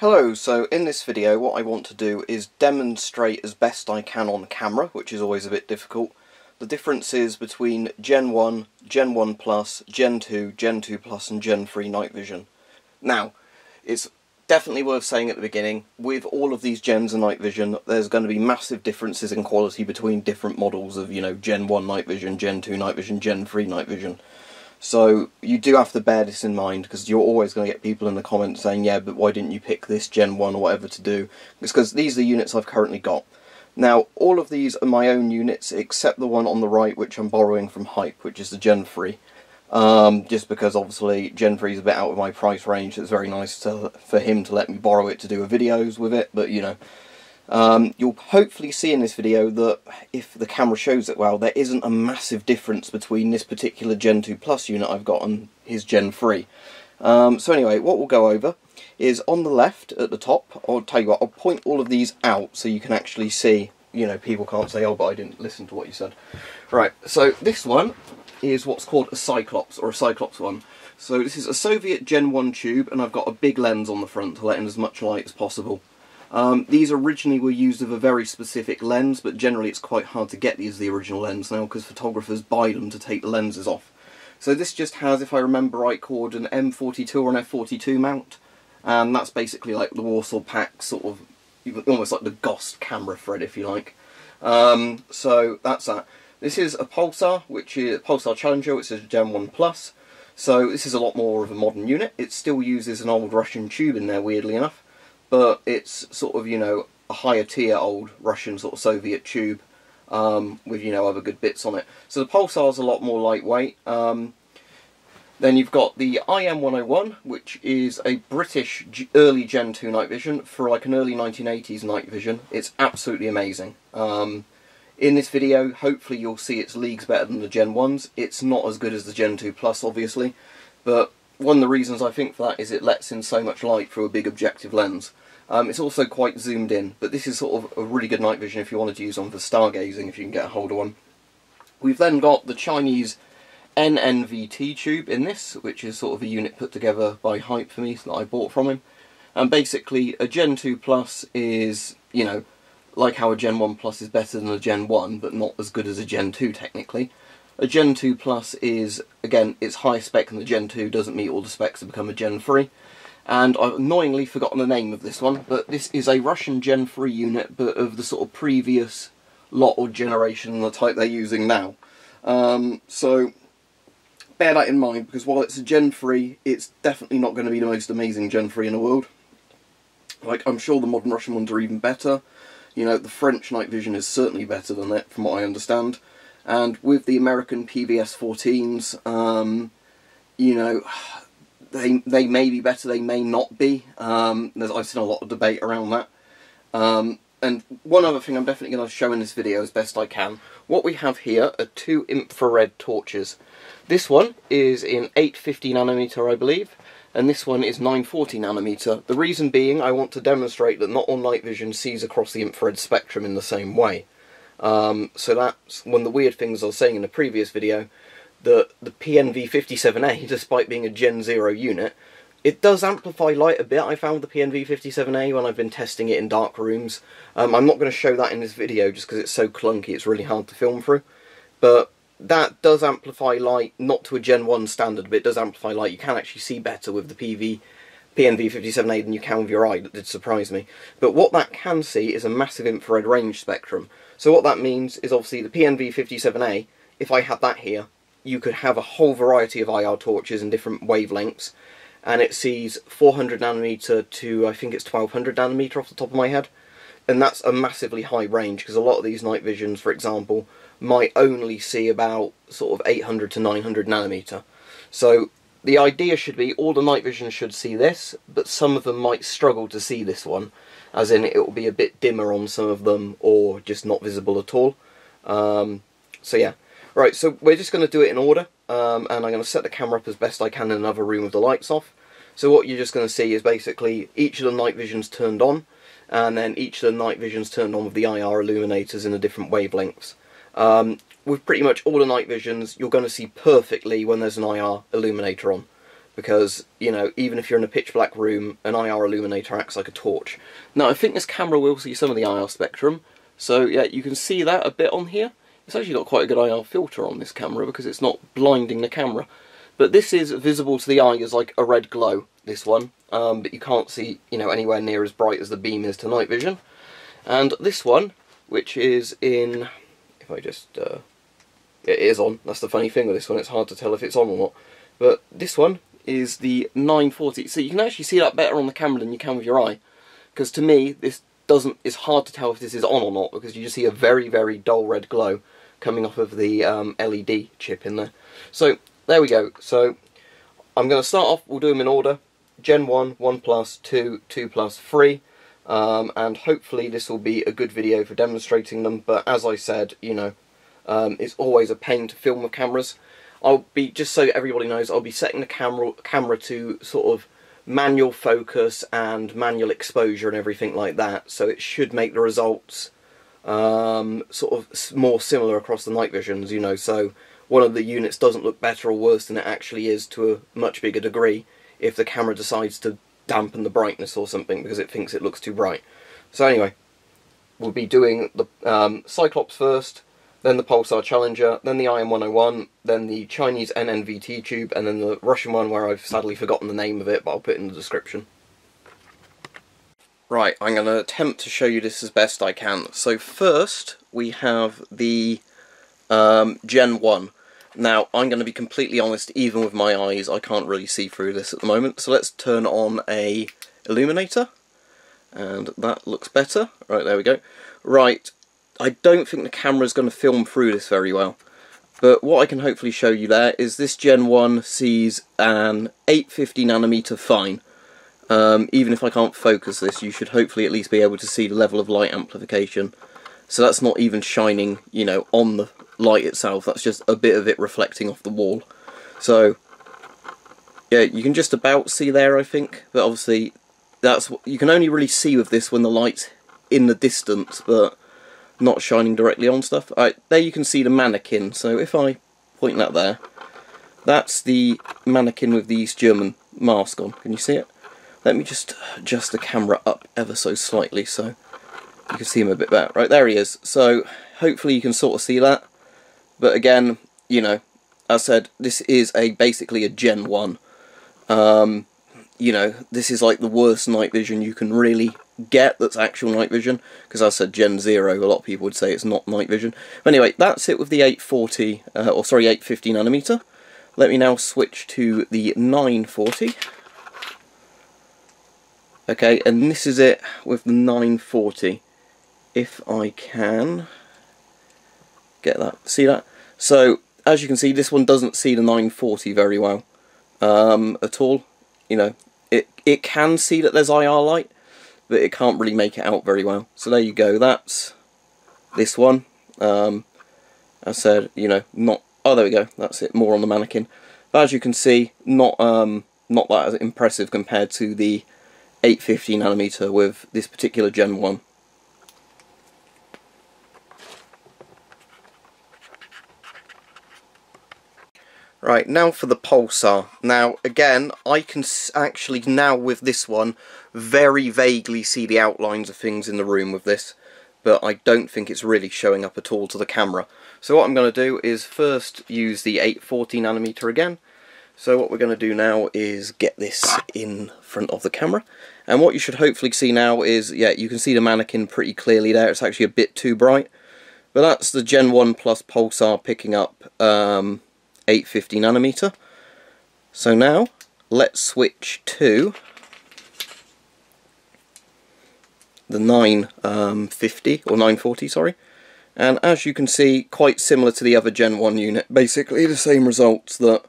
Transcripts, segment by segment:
Hello, so in this video what I want to do is demonstrate as best I can on camera, which is always a bit difficult, the differences between Gen 1, Gen 1 Plus, Gen 2, Gen 2 Plus and Gen 3 night vision. Now, it's definitely worth saying at the beginning, with all of these gens of night vision, there's going to be massive differences in quality between different models of, you know, Gen 1 night vision, Gen 2 night vision, Gen 3 night vision. So you do have to bear this in mind because you're always going to get people in the comments saying, yeah, but why didn't you pick this Gen 1 or whatever to do? It's because these are the units I've currently got. Now, all of these are my own units except the one on the right which I'm borrowing from Hype, which is the Gen 3. Um, just because obviously Gen 3 is a bit out of my price range, it's very nice to, for him to let me borrow it to do a videos with it, but you know. Um, you'll hopefully see in this video that if the camera shows it well, there isn't a massive difference between this particular Gen 2 Plus unit I've got and his Gen 3. Um, so anyway, what we'll go over is on the left at the top, I'll tell you what, I'll point all of these out so you can actually see, you know, people can't say, oh, but I didn't listen to what you said. Right, so this one is what's called a Cyclops, or a Cyclops one. So this is a Soviet Gen 1 tube, and I've got a big lens on the front to let in as much light as possible. Um, these originally were used with a very specific lens, but generally it's quite hard to get these the original lens now because photographers buy them to take the lenses off. So this just has, if I remember right, called an M42 or an F42 mount, and that's basically like the Warsaw Pact sort of, almost like the GOST camera thread if you like. Um, so that's that. This is a Pulsar, which is a Pulsar Challenger, which is a Gen 1 Plus. So this is a lot more of a modern unit. It still uses an old Russian tube in there, weirdly enough but it's sort of, you know, a higher tier old Russian sort of Soviet tube um, with, you know, other good bits on it. So the Pulsar's a lot more lightweight. Um, then you've got the IM101, which is a British early Gen 2 night vision for like an early 1980s night vision. It's absolutely amazing. Um, in this video, hopefully you'll see it's leagues better than the Gen 1s. It's not as good as the Gen 2 Plus, obviously, but one of the reasons I think for that is it lets in so much light through a big objective lens. Um, it's also quite zoomed in, but this is sort of a really good night vision if you wanted to use one for stargazing, if you can get a hold of one. We've then got the Chinese NNVT tube in this, which is sort of a unit put together by Hype for me that I bought from him. And basically, a Gen 2 Plus is, you know, like how a Gen 1 Plus is better than a Gen 1, but not as good as a Gen 2 technically. A Gen 2 Plus is, again, it's high spec and the Gen 2 doesn't meet all the specs to become a Gen 3 and I've annoyingly forgotten the name of this one, but this is a Russian Gen 3 unit, but of the sort of previous lot or generation, the type they're using now. Um, so, bear that in mind, because while it's a Gen 3, it's definitely not going to be the most amazing Gen 3 in the world. Like, I'm sure the modern Russian ones are even better. You know, the French night vision is certainly better than it, from what I understand. And with the American PVS 14s, um, you know, they they may be better, they may not be. Um, I've seen a lot of debate around that. Um, and one other thing I'm definitely going to show in this video as best I can. What we have here are two infrared torches. This one is in 850 nanometer, I believe, and this one is 940 nanometer. The reason being I want to demonstrate that not all night vision sees across the infrared spectrum in the same way. Um, so that's one of the weird things I was saying in the previous video, the, the PNV57A, despite being a Gen 0 unit, it does amplify light a bit, I found the PNV57A when I've been testing it in dark rooms. Um, I'm not going to show that in this video just because it's so clunky, it's really hard to film through. But that does amplify light, not to a Gen 1 standard, but it does amplify light. You can actually see better with the PV, PNV57A than you can with your eye, that did surprise me. But what that can see is a massive infrared range spectrum. So what that means is obviously the PNV57A, if I had that here, you could have a whole variety of IR torches and different wavelengths, and it sees 400 nanometer to I think it's 1200 nanometer off the top of my head, and that's a massively high range because a lot of these night visions, for example, might only see about sort of 800 to 900 nanometer. So the idea should be all the night visions should see this, but some of them might struggle to see this one, as in it will be a bit dimmer on some of them or just not visible at all. Um, so yeah. Right, so we're just going to do it in order, um, and I'm going to set the camera up as best I can in another room with the lights off. So what you're just going to see is basically each of the night visions turned on, and then each of the night visions turned on with the IR illuminators in the different wavelengths. Um, with pretty much all the night visions, you're going to see perfectly when there's an IR illuminator on. because you know even if you're in a pitch black room an IR illuminator acts like a torch. Now I think this camera will see some of the IR spectrum. So yeah you can see that a bit on here. It's actually got quite a good IR filter on this camera because it's not blinding the camera. But this is visible to the eye as like a red glow this one. Um, but you can't see you know anywhere near as bright as the beam is to night vision. And this one which is in if I just uh, it is on that's the funny thing with this one it's hard to tell if it's on or not but this one is the 940. So you can actually see that better on the camera than you can with your eye. Because to me, this doesn't. It's hard to tell if this is on or not because you just see a very, very dull red glow coming off of the um, LED chip in there. So there we go. So I'm going to start off. We'll do them in order. Gen 1, 1 plus, 2, 2 plus, 3. Um, and hopefully this will be a good video for demonstrating them. But as I said, you know, um, it's always a pain to film with cameras. I'll be just so everybody knows I'll be setting the camera camera to sort of manual focus and manual exposure and everything like that. So it should make the results um, sort of more similar across the night visions you know. So one of the units doesn't look better or worse than it actually is to a much bigger degree if the camera decides to dampen the brightness or something because it thinks it looks too bright. So anyway we'll be doing the um, Cyclops first then the Pulsar Challenger, then the IM101, then the Chinese NNVT tube, and then the Russian one where I've sadly forgotten the name of it, but I'll put it in the description. Right, I'm going to attempt to show you this as best I can. So first, we have the um, Gen 1. Now, I'm going to be completely honest, even with my eyes, I can't really see through this at the moment. So let's turn on a illuminator, and that looks better. Right, there we go. Right, I don't think the camera is going to film through this very well. But what I can hopefully show you there is this Gen 1 sees an 850 nanometer fine. Um, even if I can't focus this, you should hopefully at least be able to see the level of light amplification. So that's not even shining, you know, on the light itself. That's just a bit of it reflecting off the wall. So, yeah, you can just about see there, I think. But obviously, that's what you can only really see with this when the light's in the distance. But not shining directly on stuff. Right, there you can see the mannequin. So if I point that there, that's the mannequin with the East German mask on. Can you see it? Let me just adjust the camera up ever so slightly so you can see him a bit better. Right, there he is. So hopefully you can sort of see that. But again, you know, as I said, this is a basically a Gen 1. Um, you know, this is like the worst night vision you can really get that's actual night vision, because I said Gen 0, a lot of people would say it's not night vision. But anyway, that's it with the 840, uh, or sorry, 850 nanometer. Let me now switch to the 940. Okay, and this is it with the 940. If I can get that, see that? So, as you can see, this one doesn't see the 940 very well um, at all. You know, it, it can see that there's IR light, but it can't really make it out very well. So there you go, that's this one. Um, I said, you know, not, oh there we go, that's it, more on the mannequin. But as you can see, not um, not that impressive compared to the 850 nanometer with this particular Gen 1. Right, now for the pulsar. Now, again, I can actually now with this one very vaguely see the outlines of things in the room with this, but I don't think it's really showing up at all to the camera. So what I'm going to do is first use the 840 nanometer again. So what we're going to do now is get this in front of the camera. And what you should hopefully see now is, yeah, you can see the mannequin pretty clearly there. It's actually a bit too bright. But that's the Gen 1 Plus Pulsar picking up um, 850 nanometer. So now let's switch to the 950 um, or 940 sorry. And as you can see quite similar to the other Gen 1 unit. Basically the same results that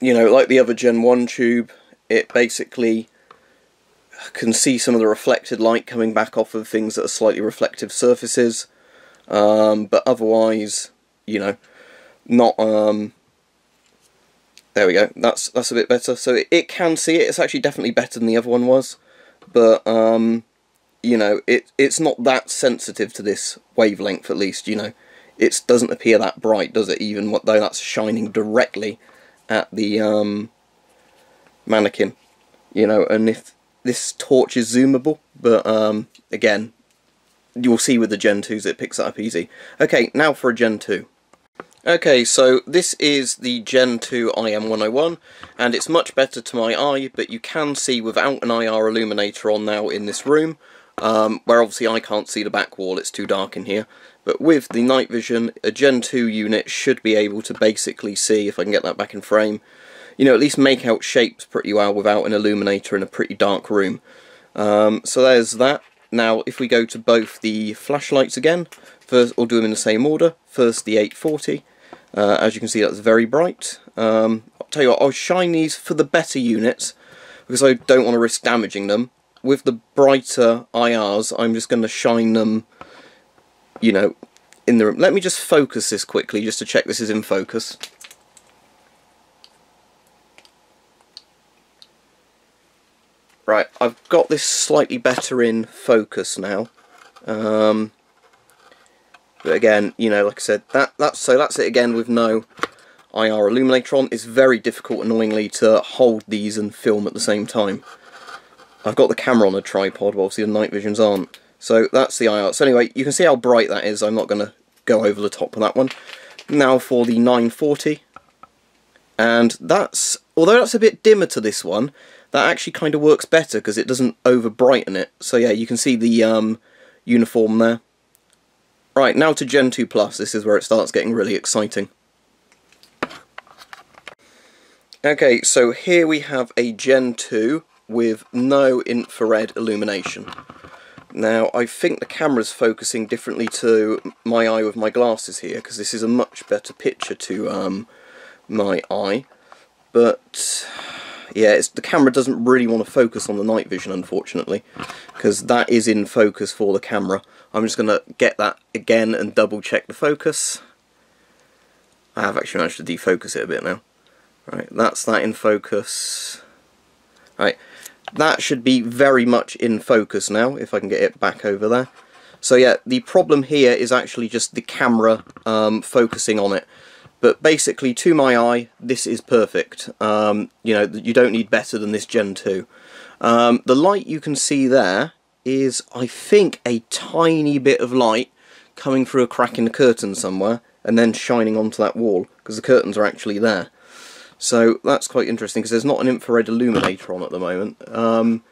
you know like the other Gen 1 tube it basically can see some of the reflected light coming back off of things that are slightly reflective surfaces. Um, but otherwise you know not um there we go. That's that's a bit better. So it, it, can see it. It's actually definitely better than the other one was. But um you know it it's not that sensitive to this wavelength at least you know. It doesn't appear that bright does it even though that's shining directly at the um, mannequin, you know, and if this torch is zoomable, but um, again, you'll see with the Gen 2s it picks that up easy. Okay, now for a Gen 2. Okay, so this is the Gen 2 IM101, and it's much better to my eye, but you can see without an IR illuminator on now in this room, um, where obviously I can't see the back wall, it's too dark in here. But with the night vision, a Gen 2 unit should be able to basically see, if I can get that back in frame, you know, at least make out shapes pretty well without an illuminator in a pretty dark room. Um, so there's that. Now, if we go to both the flashlights again, first, or do them in the same order, first the 840, uh, as you can see, that's very bright. Um, I'll tell you what, I'll shine these for the better units, because I don't want to risk damaging them. With the brighter IRs, I'm just going to shine them, you know, in the room. Let me just focus this quickly, just to check this is in focus. Right, I've got this slightly better in focus now. Um, but again, you know, like I said, that that's so that's it again with no IR illuminator on. It's very difficult, annoyingly, to hold these and film at the same time. I've got the camera on a tripod, but obviously the night visions aren't. So that's the IR. So anyway, you can see how bright that is. I'm not going to go over the top of that one. Now for the 940. And that's, although that's a bit dimmer to this one, that actually kind of works better because it doesn't over brighten it. So yeah, you can see the um, uniform there. Right, now to Gen 2 Plus, this is where it starts getting really exciting. Okay, so here we have a Gen 2 with no infrared illumination. Now, I think the camera's focusing differently to my eye with my glasses here, because this is a much better picture to um, my eye. But, yeah, it's the camera doesn't really want to focus on the night vision, unfortunately, because that is in focus for the camera. I'm just going to get that again and double check the focus. I have actually managed to defocus it a bit now. Right, that's that in focus. Right, that should be very much in focus now, if I can get it back over there. So yeah, the problem here is actually just the camera um, focusing on it. But basically, to my eye, this is perfect. Um, you know, you don't need better than this Gen 2. Um, the light you can see there is, I think, a tiny bit of light coming through a crack in the curtain somewhere and then shining onto that wall because the curtains are actually there. So that's quite interesting because there's not an infrared illuminator on at the moment. Um,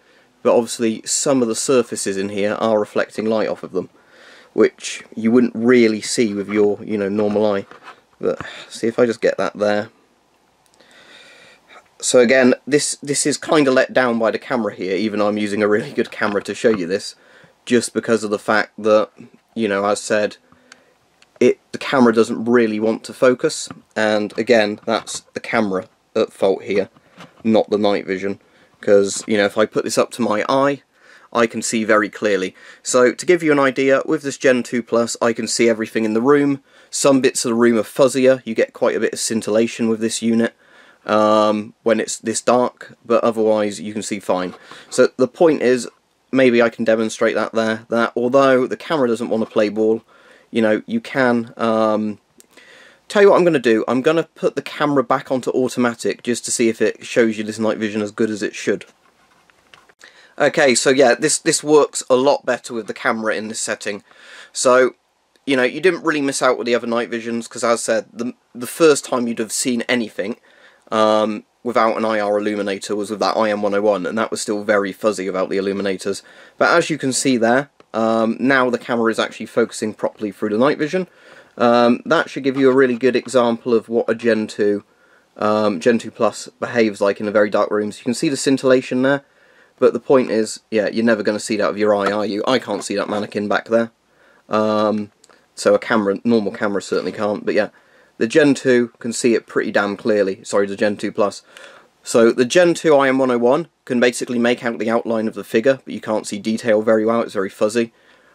but obviously some of the surfaces in here are reflecting light off of them, which you wouldn't really see with your you know normal eye. But see if I just get that there. So again, this this is kind of let down by the camera here, even though I'm using a really good camera to show you this, just because of the fact that, you know, as said, it the camera doesn't really want to focus, and again, that's the camera at fault here, not the night vision, because, you know, if I put this up to my eye, I can see very clearly. So, to give you an idea, with this Gen 2 Plus, I can see everything in the room. Some bits of the room are fuzzier, you get quite a bit of scintillation with this unit um, when it's this dark, but otherwise you can see fine. So the point is, maybe I can demonstrate that there, that although the camera doesn't want to play ball, you know, you can... Um, tell you what I'm going to do, I'm going to put the camera back onto automatic just to see if it shows you this night vision as good as it should. Okay, so yeah, this, this works a lot better with the camera in this setting. So, you know, you didn't really miss out with the other night visions, because as I said, the, the first time you'd have seen anything, um, without an IR illuminator was with that IM101 and that was still very fuzzy without the illuminators. But as you can see there, um, now the camera is actually focusing properly through the night vision. Um, that should give you a really good example of what a Gen 2 um, Gen 2 Plus behaves like in a very dark room. So you can see the scintillation there, but the point is, yeah, you're never going to see that with your eye, are you? I can't see that mannequin back there. Um, so a camera, normal camera certainly can't, but yeah, the Gen 2 can see it pretty damn clearly. Sorry, the Gen 2 Plus. So the Gen 2 IM101 can basically make out the outline of the figure, but you can't see detail very well, it's very fuzzy.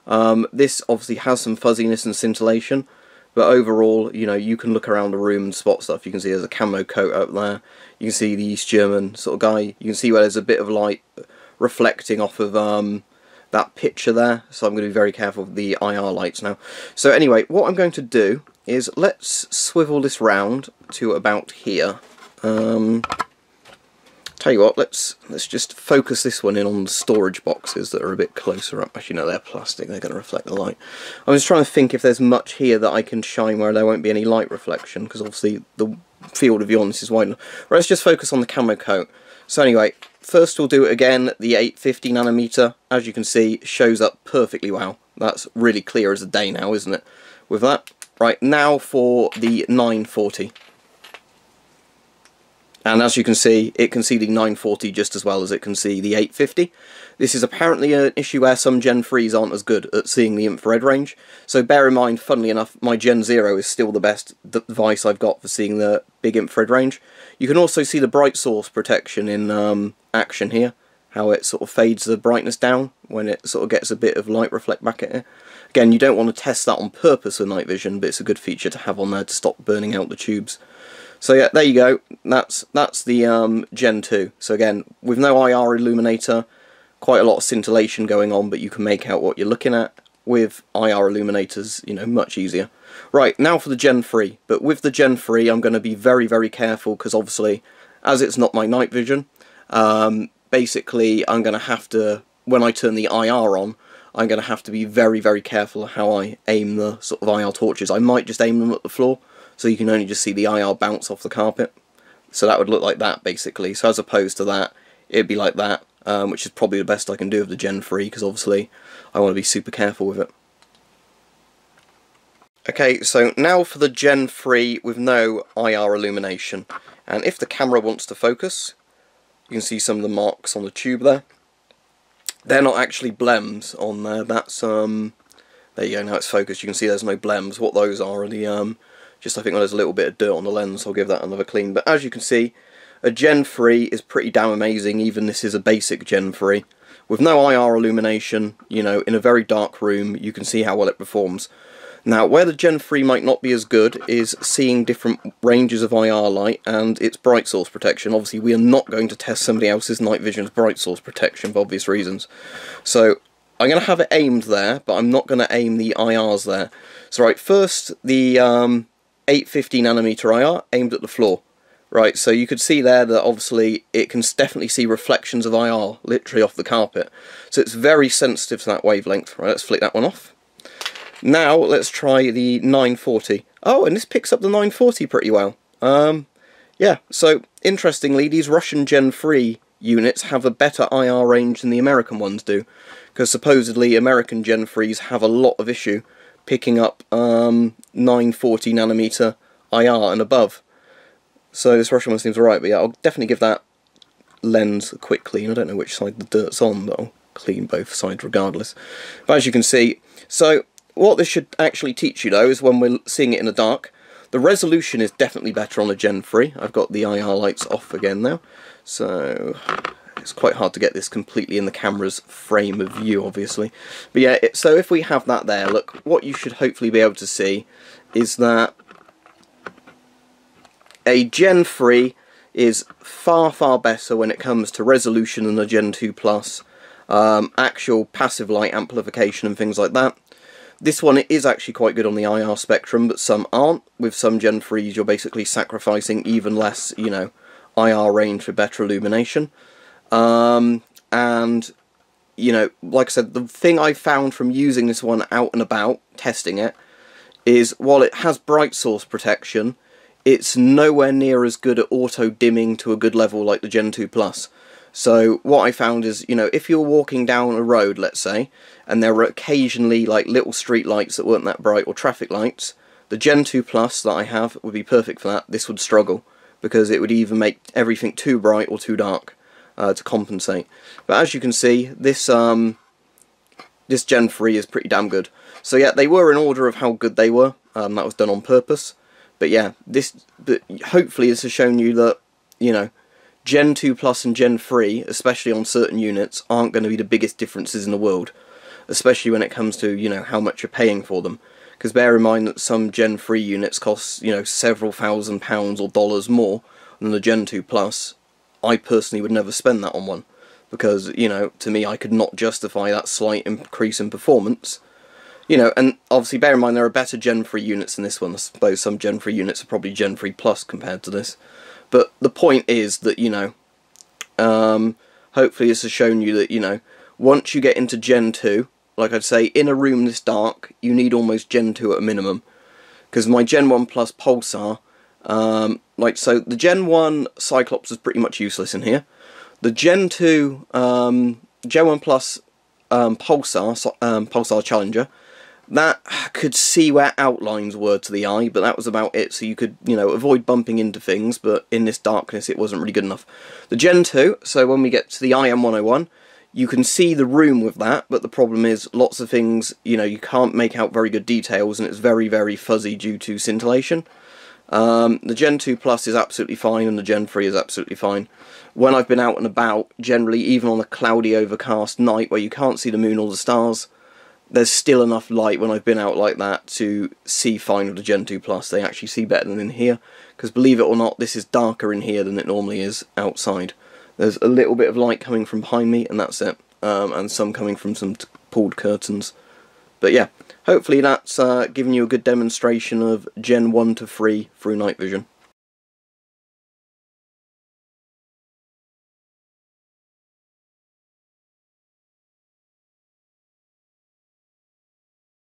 Um, this obviously has some fuzziness and scintillation, but overall, you know, you can look around the room and spot stuff. You can see there's a camo coat up there. You can see the East German sort of guy. You can see where there's a bit of light reflecting off of um, that picture there. So I'm going to be very careful with the IR lights now. So anyway, what I'm going to do is let's swivel this round to about here. Um, tell you what, let's let's just focus this one in on the storage boxes that are a bit closer up. Actually, no, they're plastic. They're going to reflect the light. I was trying to think if there's much here that I can shine where there won't be any light reflection, because obviously the field of view on this is wide. Right, let's just focus on the camo coat. So anyway, first we'll do it again. The 850 nanometer, as you can see, shows up perfectly well. That's really clear as a day now, isn't it? With that, right now for the 940. And as you can see, it can see the 940 just as well as it can see the 850. This is apparently an issue where some Gen 3s aren't as good at seeing the infrared range. So bear in mind, funnily enough, my Gen 0 is still the best device I've got for seeing the big infrared range. You can also see the bright source protection in um, action here, how it sort of fades the brightness down when it sort of gets a bit of light reflect back at it. Again, you don't want to test that on purpose with night vision, but it's a good feature to have on there to stop burning out the tubes. So yeah, there you go. That's that's the um, Gen 2. So again, with no IR illuminator, quite a lot of scintillation going on, but you can make out what you're looking at. With IR illuminators, you know, much easier. Right, now for the Gen 3. But with the Gen 3, I'm going to be very, very careful, because obviously, as it's not my night vision, um, basically I'm going to have to, when I turn the IR on, I'm going to have to be very, very careful how I aim the sort of IR torches. I might just aim them at the floor, so you can only just see the IR bounce off the carpet. So that would look like that basically. So as opposed to that, it'd be like that, um, which is probably the best I can do of the Gen 3 because obviously I want to be super careful with it. Okay, so now for the Gen 3 with no IR illumination. And if the camera wants to focus, you can see some of the marks on the tube there. They're not actually blems on there, that's, um, there you go, now it's focused, you can see there's no blems. What those are are the um, just I think there's a little bit of dirt on the lens, I'll give that another clean. But as you can see, a Gen 3 is pretty damn amazing, even this is a basic Gen 3. With no IR illumination, you know, in a very dark room, you can see how well it performs. Now, where the Gen 3 might not be as good is seeing different ranges of IR light and its bright source protection. Obviously, we are not going to test somebody else's night vision's bright source protection for obvious reasons. So, I'm going to have it aimed there, but I'm not going to aim the IRs there. So, right, first, the um, 850 nanometer IR aimed at the floor. Right, so you could see there that obviously it can definitely see reflections of IR literally off the carpet. So it's very sensitive to that wavelength. Right, let's flick that one off. Now let's try the 940. Oh, and this picks up the 940 pretty well. Um, yeah, so interestingly, these Russian Gen 3 units have a better IR range than the American ones do. Because supposedly American Gen 3s have a lot of issue picking up um, 940 nanometer IR and above. So this Russian one seems alright, but yeah, I'll definitely give that lens a quick clean. I don't know which side the dirt's on, but I'll clean both sides regardless. But as you can see, so what this should actually teach you though is when we're seeing it in the dark, the resolution is definitely better on a Gen 3. I've got the IR lights off again now, so it's quite hard to get this completely in the camera's frame of view, obviously. But yeah, it, so if we have that there, look, what you should hopefully be able to see is that a Gen 3 is far, far better when it comes to resolution than a Gen 2 Plus, um, actual passive light amplification and things like that. This one is actually quite good on the IR spectrum, but some aren't. With some Gen 3s, you're basically sacrificing even less, you know, IR range for better illumination. Um, and, you know, like I said, the thing I found from using this one out and about, testing it, is while it has bright source protection, it's nowhere near as good at auto dimming to a good level like the Gen 2 Plus. So what I found is, you know, if you're walking down a road, let's say, and there were occasionally like little street lights that weren't that bright or traffic lights, the Gen 2 Plus that I have would be perfect for that. This would struggle because it would either make everything too bright or too dark uh, to compensate. But as you can see, this um, this Gen 3 is pretty damn good. So yeah, they were in order of how good they were. Um, that was done on purpose. But yeah, this but hopefully this has shown you that, you know, Gen 2 Plus and Gen 3, especially on certain units, aren't going to be the biggest differences in the world. Especially when it comes to, you know, how much you're paying for them. Because bear in mind that some Gen 3 units cost, you know, several thousand pounds or dollars more than the Gen 2 Plus, I personally would never spend that on one. Because you know to me I could not justify that slight increase in performance. You know and obviously bear in mind there are better Gen 3 units than this one. I suppose some Gen 3 units are probably Gen 3 Plus compared to this. But the point is that, you know, um, hopefully this has shown you that, you know, once you get into Gen 2, like I'd say, in a room this dark, you need almost Gen 2 at a minimum. Because my Gen 1 Plus Pulsar, um, like, so the Gen 1 Cyclops is pretty much useless in here. The Gen 2, um, Gen 1 Plus um, Pulsar, um, Pulsar Challenger, that could see where outlines were to the eye, but that was about it, so you could, you know, avoid bumping into things, but in this darkness it wasn't really good enough. The Gen 2, so when we get to the IM101, you can see the room with that, but the problem is lots of things, you know, you can't make out very good details, and it's very, very fuzzy due to scintillation. Um, the Gen 2 Plus is absolutely fine, and the Gen 3 is absolutely fine. When I've been out and about, generally, even on a cloudy, overcast night where you can't see the moon or the stars, there's still enough light when I've been out like that to see fine with the Gen 2 Plus. They actually see better than in here, because believe it or not, this is darker in here than it normally is outside. There's a little bit of light coming from behind me, and that's it, um, and some coming from some pulled curtains. But yeah, hopefully that's uh, given you a good demonstration of Gen 1 to 3 through night vision.